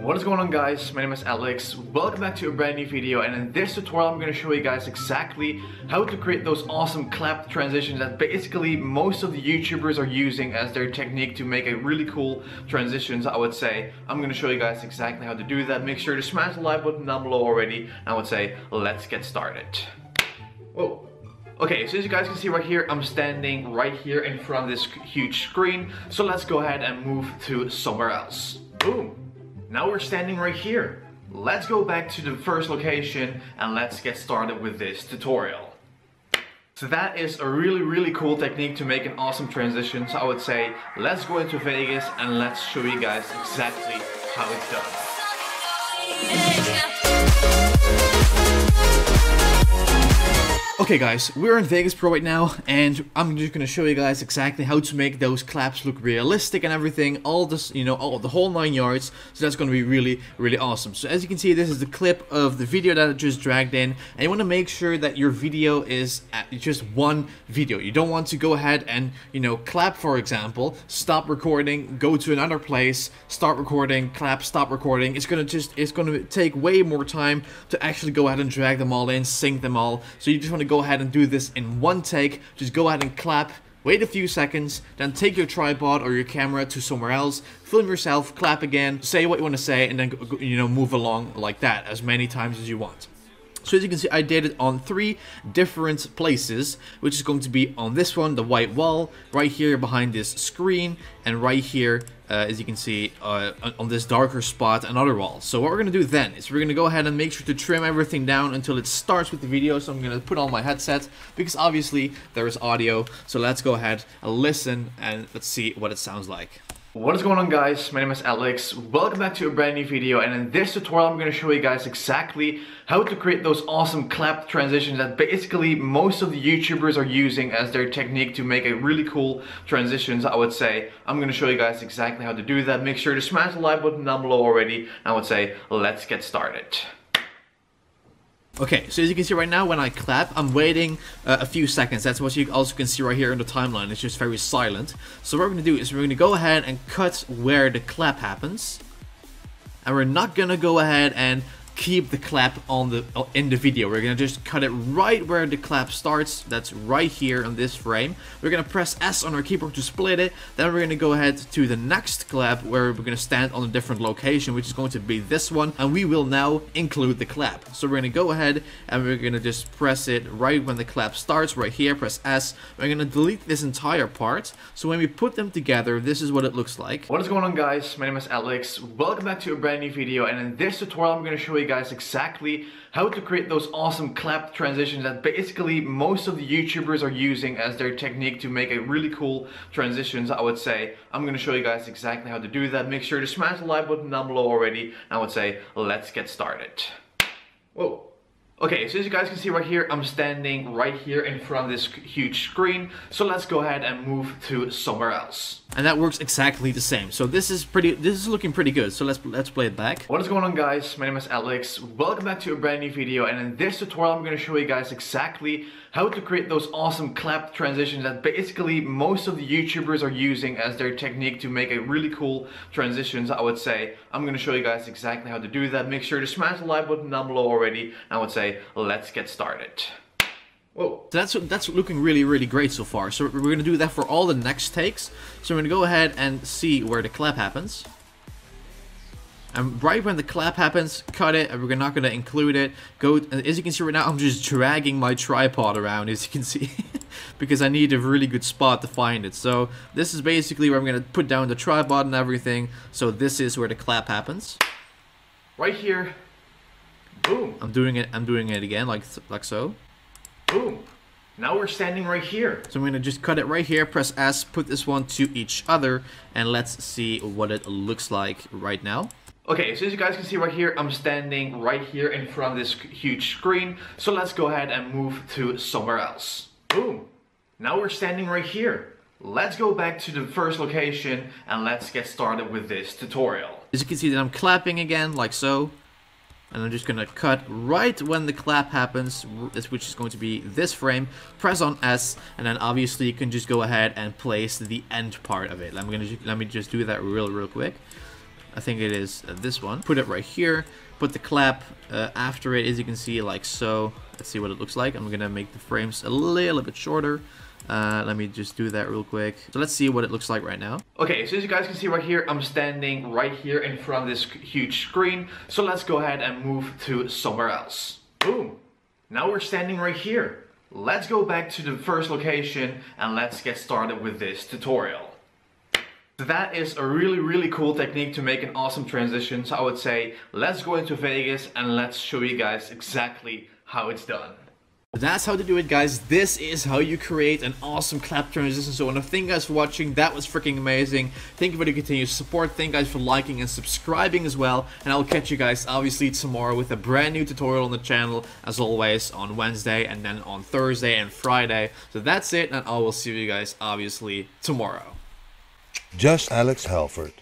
What is going on guys, my name is Alex, welcome back to a brand new video and in this tutorial I'm going to show you guys exactly how to create those awesome clap transitions that basically most of the YouTubers are using as their technique to make a really cool transitions I would say. I'm going to show you guys exactly how to do that, make sure to smash the like button down below already I would say let's get started. Whoa. Okay, so as you guys can see right here, I'm standing right here in front of this huge screen. So let's go ahead and move to somewhere else. Boom. Now we're standing right here. Let's go back to the first location and let's get started with this tutorial. So that is a really, really cool technique to make an awesome transition. So I would say, let's go into Vegas and let's show you guys exactly how it's done. Okay guys, we're in Vegas Pro right now and I'm just gonna show you guys exactly how to make those claps look realistic and everything, all this, you know, all the whole nine yards, so that's gonna be really, really awesome. So as you can see, this is the clip of the video that I just dragged in, and you wanna make sure that your video is just one video. You don't want to go ahead and, you know, clap for example, stop recording, go to another place, start recording, clap, stop recording. It's gonna just, it's gonna take way more time to actually go ahead and drag them all in, sync them all, so you just wanna go ahead and do this in one take. Just go ahead and clap, wait a few seconds, then take your tripod or your camera to somewhere else, film yourself, clap again, say what you want to say, and then you know move along like that as many times as you want. So as you can see, I did it on three different places, which is going to be on this one, the white wall, right here behind this screen, and right here, uh, as you can see, uh, on this darker spot, another wall. So what we're going to do then is we're going to go ahead and make sure to trim everything down until it starts with the video. So I'm going to put on my headset, because obviously there is audio. So let's go ahead and listen, and let's see what it sounds like. What is going on guys, my name is Alex, welcome back to a brand new video and in this tutorial I'm going to show you guys exactly how to create those awesome clap transitions that basically most of the YouTubers are using as their technique to make a really cool transitions I would say. I'm going to show you guys exactly how to do that, make sure to smash the like button down below already I would say let's get started. Okay, so as you can see right now, when I clap, I'm waiting uh, a few seconds. That's what you also can see right here in the timeline. It's just very silent. So what we're going to do is we're going to go ahead and cut where the clap happens. And we're not going to go ahead and keep the clap on the in the video. We're gonna just cut it right where the clap starts. That's right here on this frame. We're gonna press S on our keyboard to split it. Then we're gonna go ahead to the next clap where we're gonna stand on a different location, which is going to be this one. And we will now include the clap. So we're gonna go ahead and we're gonna just press it right when the clap starts, right here, press S. We're gonna delete this entire part. So when we put them together, this is what it looks like. What is going on guys? My name is Alex. Welcome back to a brand new video. And in this tutorial, I'm gonna show you guys exactly how to create those awesome clap transitions that basically most of the YouTubers are using as their technique to make a really cool transitions I would say. I'm gonna show you guys exactly how to do that. Make sure to smash the like button down below already. I would say let's get started. Whoa. Okay, so as you guys can see right here, I'm standing right here in front of this huge screen. So let's go ahead and move to somewhere else. And that works exactly the same. So this is pretty, this is looking pretty good. So let's let's play it back. What is going on guys? My name is Alex. Welcome back to a brand new video. And in this tutorial, I'm going to show you guys exactly how to create those awesome clap transitions that basically most of the YouTubers are using as their technique to make a really cool transitions I would say. I'm going to show you guys exactly how to do that. Make sure to smash the like button down below already. I would say let's get started. Whoa. So that's that's looking really really great so far. So we're gonna do that for all the next takes. So we're gonna go ahead and see where the clap happens. And right when the clap happens, cut it, and we're not gonna include it. Go as you can see right now, I'm just dragging my tripod around as you can see. because I need a really good spot to find it. So this is basically where I'm gonna put down the tripod and everything. So this is where the clap happens. Right here. Boom. I'm doing it I'm doing it again like like so. Boom. Now we're standing right here. So I'm to just cut it right here, press S, put this one to each other, and let's see what it looks like right now. Okay, so as you guys can see right here, I'm standing right here in front of this huge screen. So let's go ahead and move to somewhere else. Boom. Now we're standing right here. Let's go back to the first location and let's get started with this tutorial. As you can see that I'm clapping again, like so. And I'm just going to cut right when the clap happens, which is going to be this frame. Press on S, and then obviously you can just go ahead and place the end part of it. I'm gonna let me just do that real, real quick. I think it is uh, this one. Put it right here. Put the clap uh, after it, as you can see, like so. Let's see what it looks like. I'm gonna make the frames a little bit shorter. Uh, let me just do that real quick. So let's see what it looks like right now. Okay, so as you guys can see right here, I'm standing right here in front of this huge screen. So let's go ahead and move to somewhere else. Boom. Now we're standing right here. Let's go back to the first location and let's get started with this tutorial. That is a really, really cool technique to make an awesome transition. So I would say, let's go into Vegas and let's show you guys exactly how it's done. That's how to do it guys, this is how you create an awesome clap transition, so I want to thank you guys for watching, that was freaking amazing, thank you for the continued support, thank you guys for liking and subscribing as well, and I'll catch you guys obviously tomorrow with a brand new tutorial on the channel, as always, on Wednesday, and then on Thursday and Friday, so that's it, and I will see you guys obviously tomorrow. Just Alex Halford.